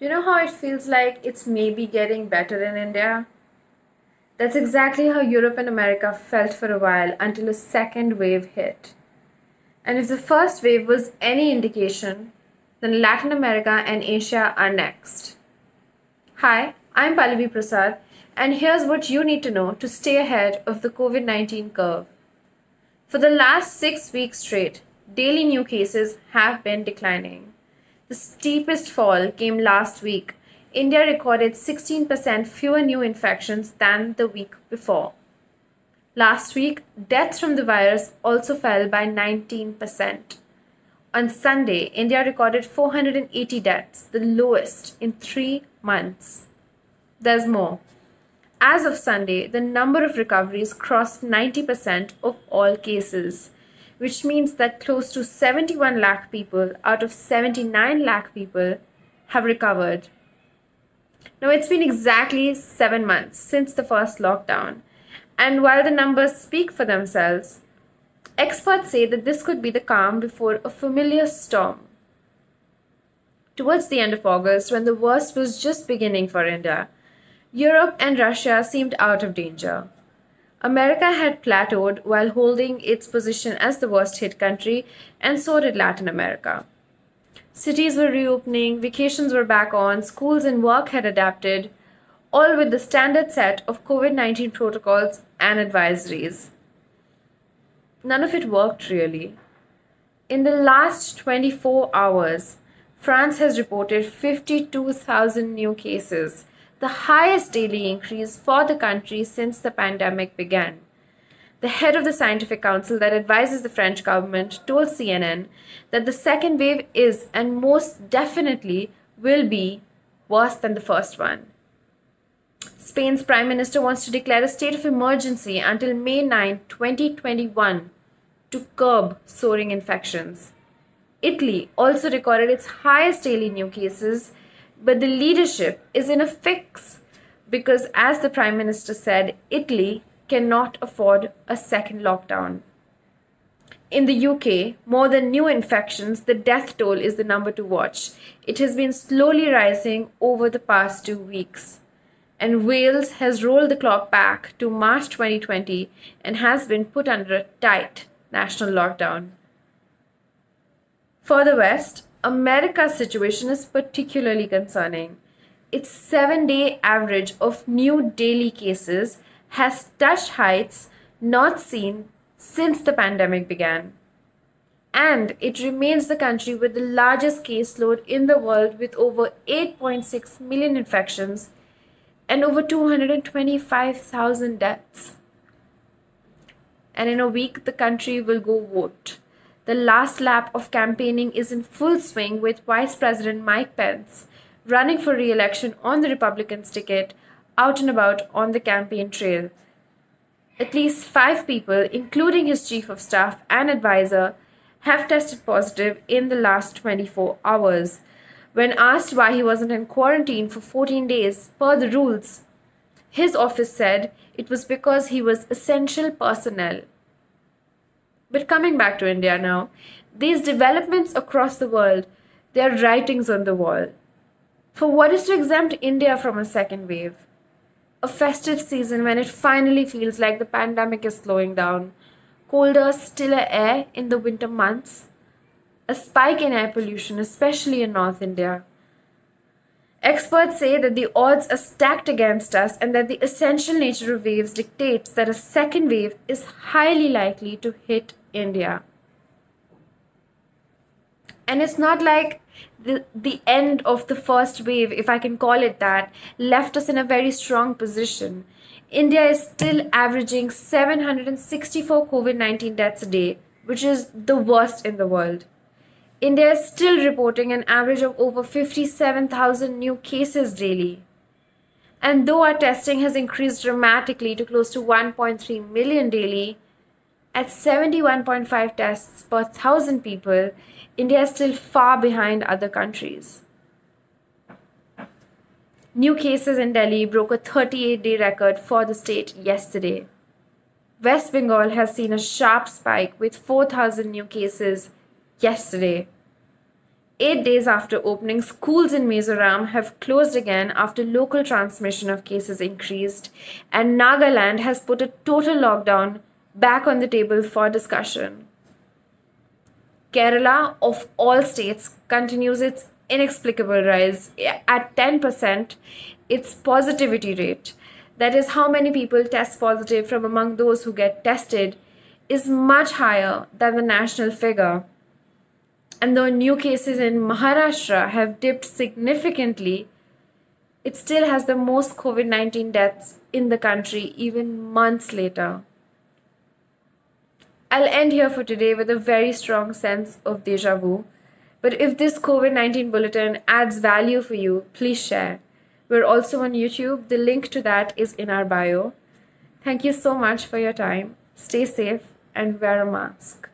Do you know how it feels like it's maybe getting better in India? That's exactly how Europe and America felt for a while until a second wave hit. And if the first wave was any indication, then Latin America and Asia are next. Hi, I'm Pallavi Prasad, and here's what you need to know to stay ahead of the COVID 19 curve. For the last six weeks straight, daily new cases have been declining. The steepest fall came last week. India recorded 16% fewer new infections than the week before. Last week, deaths from the virus also fell by 19%. On Sunday, India recorded 480 deaths, the lowest in three months. There's more. As of Sunday, the number of recoveries crossed 90% of all cases which means that close to 71 lakh people out of 79 lakh people have recovered. Now, it's been exactly seven months since the first lockdown, and while the numbers speak for themselves, experts say that this could be the calm before a familiar storm. Towards the end of August, when the worst was just beginning for India, Europe and Russia seemed out of danger. America had plateaued while holding its position as the worst hit country, and so did Latin America. Cities were reopening, vacations were back on, schools and work had adapted, all with the standard set of COVID 19 protocols and advisories. None of it worked really. In the last 24 hours, France has reported 52,000 new cases the highest daily increase for the country since the pandemic began. The head of the scientific council that advises the French government told CNN that the second wave is and most definitely will be worse than the first one. Spain's prime minister wants to declare a state of emergency until May 9, 2021 to curb soaring infections. Italy also recorded its highest daily new cases but the leadership is in a fix because, as the Prime Minister said, Italy cannot afford a second lockdown. In the UK, more than new infections, the death toll is the number to watch. It has been slowly rising over the past two weeks. And Wales has rolled the clock back to March 2020 and has been put under a tight national lockdown. Further west, America's situation is particularly concerning. Its seven day average of new daily cases has touched heights not seen since the pandemic began. And it remains the country with the largest caseload in the world with over 8.6 million infections and over 225,000 deaths. And in a week, the country will go vote. The last lap of campaigning is in full swing with Vice President Mike Pence running for re election on the Republicans' ticket out and about on the campaign trail. At least five people, including his chief of staff and advisor, have tested positive in the last 24 hours. When asked why he wasn't in quarantine for 14 days per the rules, his office said it was because he was essential personnel. But coming back to India now, these developments across the world, they are writings on the wall. For what is to exempt India from a second wave? A festive season when it finally feels like the pandemic is slowing down, colder, stiller air in the winter months, a spike in air pollution, especially in North India. Experts say that the odds are stacked against us and that the essential nature of waves dictates that a second wave is highly likely to hit India. And it's not like the, the end of the first wave, if I can call it that, left us in a very strong position. India is still averaging 764 COVID 19 deaths a day, which is the worst in the world. India is still reporting an average of over 57,000 new cases daily. And though our testing has increased dramatically to close to 1.3 million daily, at 71.5 tests per thousand people, India is still far behind other countries. New cases in Delhi broke a 38 day record for the state yesterday. West Bengal has seen a sharp spike with 4,000 new cases yesterday. eight days after opening, schools in Mizoram have closed again after local transmission of cases increased, and Nagaland has put a total lockdown back on the table for discussion. Kerala, of all states, continues its inexplicable rise at 10%, its positivity rate. That is, how many people test positive from among those who get tested is much higher than the national figure. And though new cases in Maharashtra have dipped significantly, it still has the most COVID 19 deaths in the country, even months later. I'll end here for today with a very strong sense of deja vu. But if this COVID 19 bulletin adds value for you, please share. We're also on YouTube. The link to that is in our bio. Thank you so much for your time. Stay safe and wear a mask.